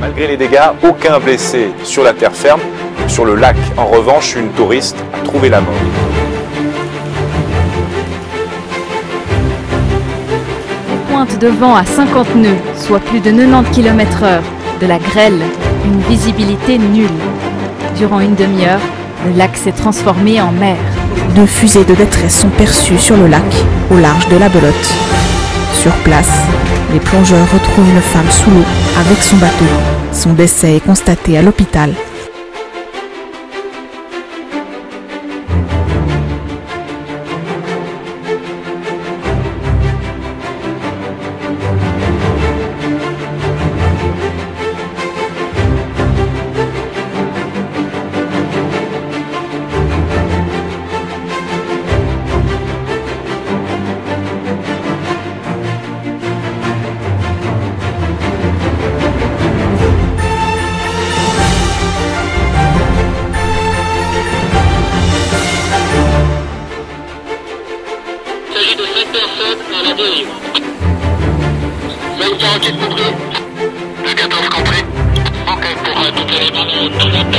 Malgré les dégâts, aucun blessé sur la terre ferme. Sur le lac, en revanche, une touriste a trouvé la mort. Pointe de vent à 50 nœuds, soit plus de 90 km/h, de la grêle, une visibilité nulle. Durant une demi-heure, le lac s'est transformé en mer. Deux fusées de détresse sont perçues sur le lac, au large de la Belote. Sur place, les plongeurs retrouvent une femme sous l'eau avec son bateau. Son décès est constaté à l'hôpital. 24 compris. De 14 compris. Enquête pour tout élément de 9 personnes